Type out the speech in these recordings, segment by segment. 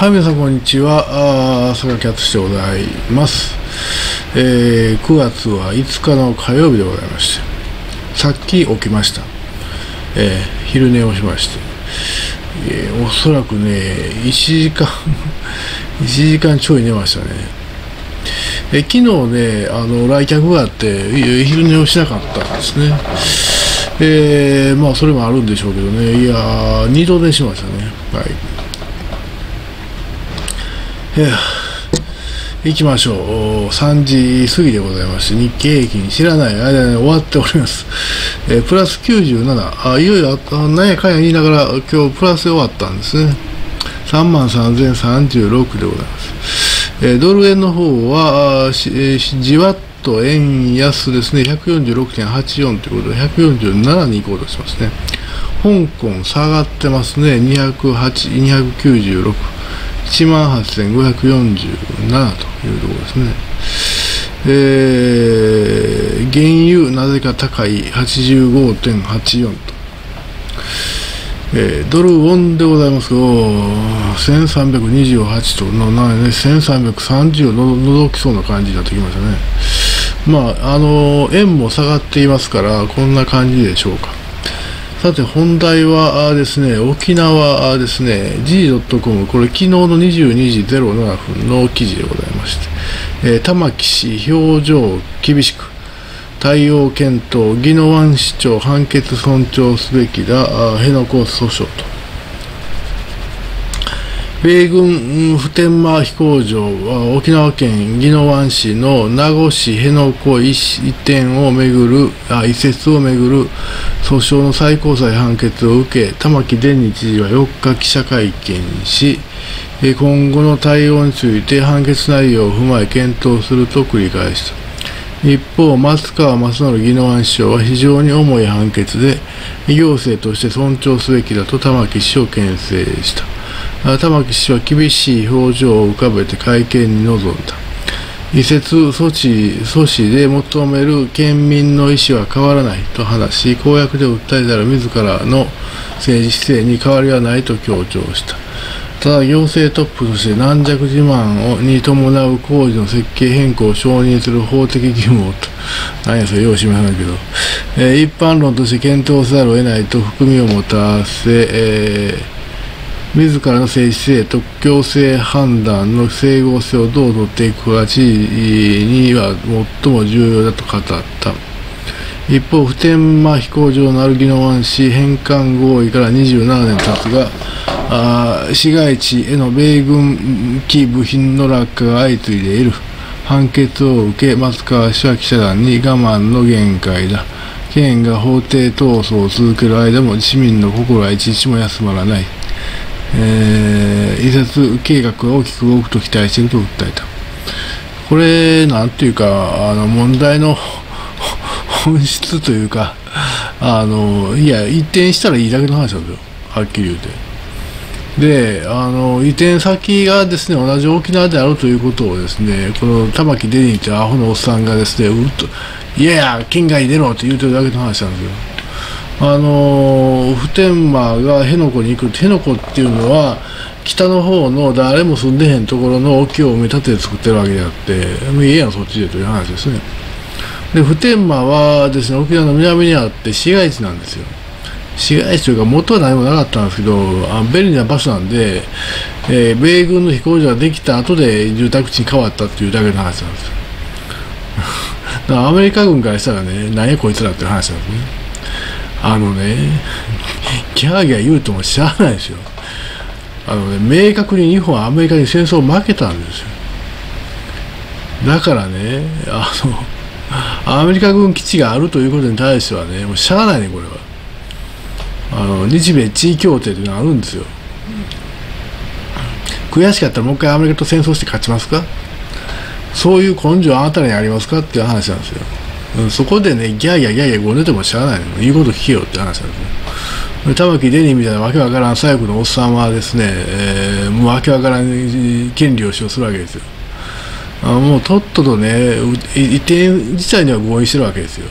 はい、皆さんこんにちは。あー佐賀キャットしてございます。えー9月は5日の火曜日でございまして、さっき起きました。えー昼寝をしまして、えーおそらくね、1時間、1時間ちょい寝ましたね。え昨日ね、あの、来客があって、昼寝をしなかったんですね。えまあ、それもあるんでしょうけどね、いやー、二度寝しましたね。はい。いや行きましょう。3時過ぎでございまして、日経平均知らない間に終わっております。えープラス97。あ、いよいよ、あなんやかんや言いながら、今日プラスで終わったんですね。33,036でございます。えードル円の方は、えーじわっと円安ですね。146.84ということで、147に行こうとしますね。香港下がってますね。208、296。1万8547というところですね。えー、原油、なぜか高い85.84と。えードルウォンでございますが、1328との、なね、1330をの覗きそうな感じになってきましたね。まあ、あの、円も下がっていますから、こんな感じでしょうか。さて、本題はですね、沖縄ですね、g.com、これ昨日の22時07分の記事でございまして、えー玉城氏表情厳しく、対応検討、宜野湾市長判決尊重すべきだ、辺野古訴訟と。米軍普天間飛行場は沖縄県宜野湾市の名護市辺野古移転をめぐるあ移設をめぐる訴訟の最高裁判決を受け玉城デニ知事は4日記者会見し今後の対応について判決内容を踏まえ検討すると繰り返した一方、松川正則宜野湾市長は非常に重い判決で、行政として尊重すべきだと玉城氏を牽制した。玉城氏は厳しい表情を浮かべて会見に臨んだ。移設措置阻止で求める県民の意思は変わらないと話し、公約で訴えたら自らの政治姿勢に変わりはないと強調した。ただ行政トップとして軟弱自慢をに伴う工事の設計変更を承認する法的義務をと、何やそれ、ようしませんけど、えー一般論として検討せざるを得ないと含みを持たせ、えー自らの政治姿勢と行政判断の整合性をどう取っていくかが知事には最も重要だと語った。一方、普天間飛行場のある宜野湾市返還合意から27年経つが、あ市街地への米軍機部品の落下が相次いでいる。判決を受け、松川氏は記者団に我慢の限界だ。県が法廷闘争を続ける間も市民の心は一日も休まらない。えー、移設計画が大きく動くと期待していると訴えた。これ、なんていうか、あの、問題の 本質というか、あの、いや、移転したらいいだけの話なんですよ。はっきり言うて。で、あの、移転先がですね、同じ沖縄であるということをですね、この玉城デニーというアホのおっさんがですね、うっと、いやいや、県外に出ろって言うてるだけの話なんですよ。あの普天間が辺野古に行く辺野古っていうのは北の方の誰も住んでへんところの大きい埋め立てで作ってるわけであってもういいやんそっちでという話ですね。で普天間はですね沖縄の南にあって市街地なんですよ。市街地というか元は何もなかったんですけどあ便利な場所なんで、えー米軍の飛行場ができた後で住宅地に変わったっていうだけの話なんですよ。だからアメリカ軍からしたらね何やこいつらっていう話なんですね。あのね、ギャーギャー言うともしゃあないですよ。あのね、明確に日本はアメリカに戦争を負けたんですよ。だからね、あの、アメリカ軍基地があるということに対してはね、もうしゃあないね、これは。あの、日米地位協定というのがあるんですよ。悔しかったらもう一回アメリカと戦争して勝ちますか？そういう根性あなたにありますか？っていう話なんですよ。そこでね、ギャーギャーギャーギャーごねてもしゃあないの。言うこと聞けよって話なんですね。玉城デニーみたいなわけわからん左翼のおっさんはですね、えーもうわけわからん権利を主張するわけですよ。あもうとっととね、移転自体には合意してるわけですよ。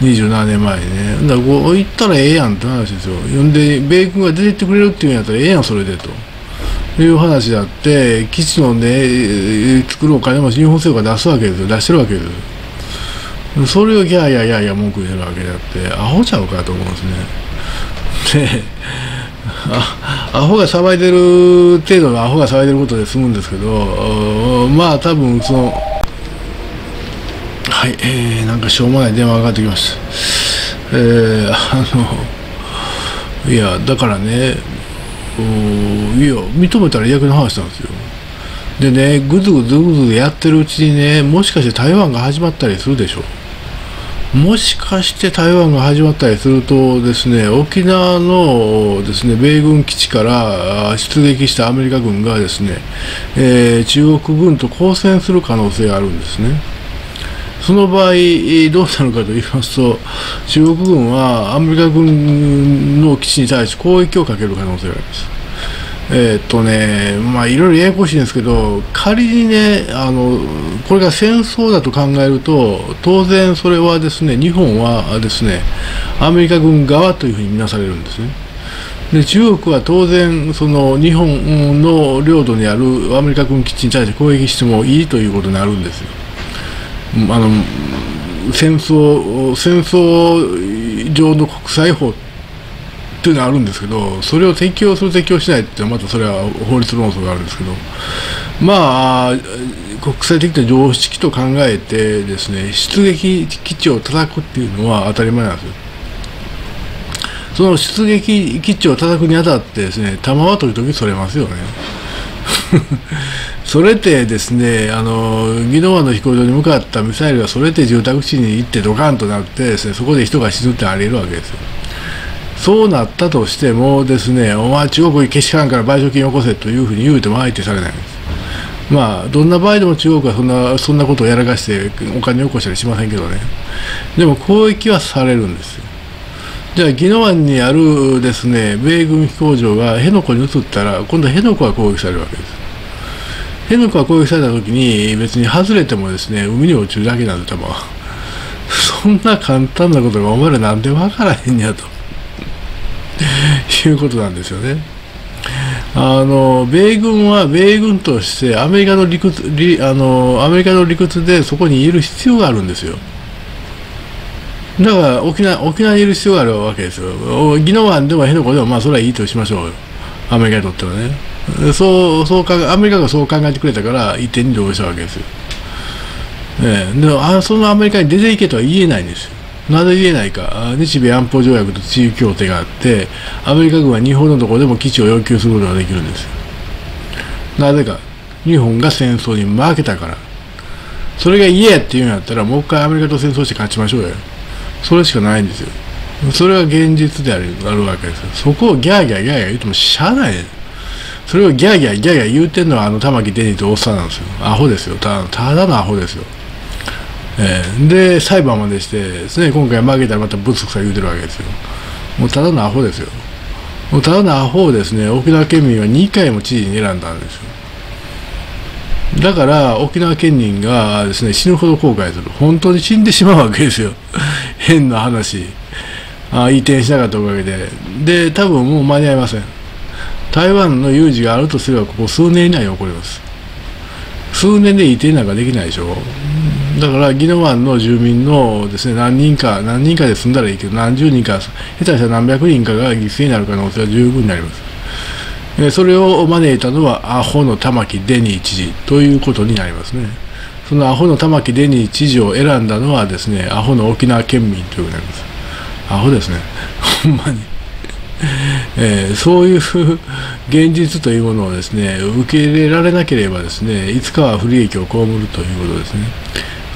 27年前にね。だからこう行ったらええやんって話ですよ。呼んで、米軍が出てってくれるっていうんやったらええやん、それでと。いう話だって基地のね作るお金も日本政府が出すわけですよ出してるわけですよそれをギャーギャーギャーギャー文句言ってるわけであってアホちゃうかと思うんですね。でアホが騒いでる程度のアホが騒いでることで済むんですけどまあ多分そのはいえー、なんかしょうもない電話がかかってきました。えー、あのいやだからねいや認めたら逆の話なんですよ。でねぐずぐずぐずやってるうちにねもしかして台湾が始まったりするでしょ。もしかして台湾が始まったりするとですね沖縄のですね米軍基地から出撃したアメリカ軍がですね、えー、中国軍と交戦する可能性があるんですね。その場合、どうなるかと言いますと、中国軍はアメリカ軍の基地に対して攻撃をかける可能性があります。えー、っとね、まあいろいろややこしいんですけど、仮にね、あの、これが戦争だと考えると、当然それはですね、日本はですね、アメリカ軍側というふうに見なされるんですね。で中国は当然、その日本の領土にあるアメリカ軍基地に対して攻撃してもいいということになるんですよ。あの戦争戦争上の国際法っていうのはあるんですけどそれを適用する適用しないってまたそれは法律論争があるんですけどまあ国際的な常識と考えてですね出撃基地を叩くっていうのは当たり前なんですよ。その出撃基地を叩くにあたってですね弾は時々それますよね。それってですね、あの、宜野湾の飛行場に向かったミサイルがそれて住宅地に行ってドカンとなってですね、そこで人が死ぬってあり得るわけですよ。そうなったとしてもですね、お前中国にけしからんから賠償金を起こせというふうに言うても相手されないんです。まあ、どんな場合でも中国はそんなそんなことをやらかしてお金を起こしたりしませんけどね。でも攻撃はされるんですよ。じゃあ、宜野湾にあるですね、米軍飛行場が辺野古に移ったら、今度は辺野古が攻撃されるわけです。辺野古が攻撃された時に別に外れてもですね海に落ちるだけなんで多分そんな簡単なことがお前らなんで分からへんやと いうことなんですよね。あの米軍は米軍としてアメリカの理屈あのアメリカの理屈でそこにいる必要があるんですよ。だから沖縄沖縄にいる必要があるわけですよ。宜野湾でも辺野古でもまあそれはいいとしましょうよ。アメリカにとってはね。そうそうかアメリカがそう考えてくれたから一点に同意したわけですよ。ええ、であそのアメリカに出ていけとは言えないんですよ。なぜ言えないか、日米安保条約と地位協定があって、アメリカ軍は日本のところでも基地を要求することができるんですよ。なぜか、日本が戦争に負けたから。それが嫌やって言うんやったら、もう一回アメリカと戦争して勝ちましょうよ。それしかないんですよ。それが現実であるあるわけですよ。そこをギャーギャーギャーギャー言ってもしゃあない。それをギャーギャーギャーギャー言うてんのはあの玉木デニーとおっさんなんですよアホですよたただのアホですよ、えー、で裁判までしてですね今回負けたらまたぶつくさ言うてるわけですよ。もうただのアホですよ。もうただのアホをですね沖縄県民は2回も知事に選んだんですよ。だから沖縄県民がですね死ぬほど後悔する。本当に死んでしまうわけですよ。変な話。あ移転しなかったおかげで。で多分もう間に合いません。台湾の有事があるとすればここ数年以内に起こります。数年で移転なんかできないでしょ。だから宜野湾の住民のですね何人か何人かで住んだらいいけど何十人か下手したら何百人かが犠牲になる可能性は十分になります。それを招いたのはアホの玉城デニー知事ということになりますね。そのアホの玉城デニー知事を選んだのはですねアホの沖縄県民ということになります。アホですね。ほんまに。えー、そういう現実というものをですね受け入れられなければですねいつかは不利益を被るということですね。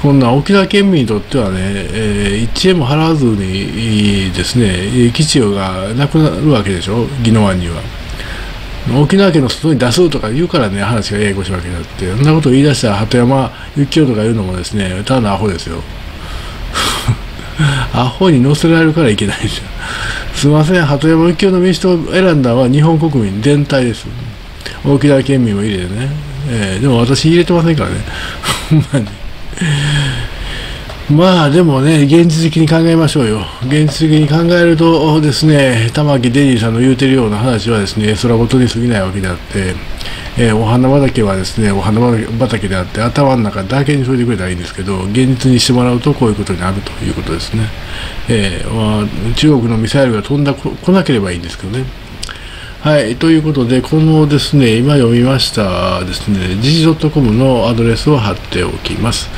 こんな沖縄県民にとってはね、えー、1円も払わずにですね基地がなくなるわけでしょ、宜野湾には。沖縄県の外に出すとか言うからね、話がややこしいわけであって、そんなことを言い出したら鳩山幸夫とか言うのもですね、ただのアホですよ。アホに乗せられるからいけないんですよ。すみません、鳩山幸夫の民主党を選んだのは日本国民全体です。沖縄県民も入れてね。えー、でも私入れてませんからね。ほんまに。まあでもね、現実的に考えましょうよ。現実的に考えるとですね、玉木デニーさんの言うてるような話はですね、空事に過ぎないわけであって、えー、お花畑はですね、お花畑であって、頭の中だけにしといてくれたらいいんですけど、現実にしてもらうとこういうことになるということですね。えー、中国のミサイルが飛んだ来なければいいんですけどね。はい、ということで、このですね、今読みましたですね、時事 .com のアドレスを貼っておきます。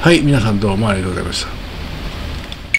はい、皆さんどうもありがとうございました。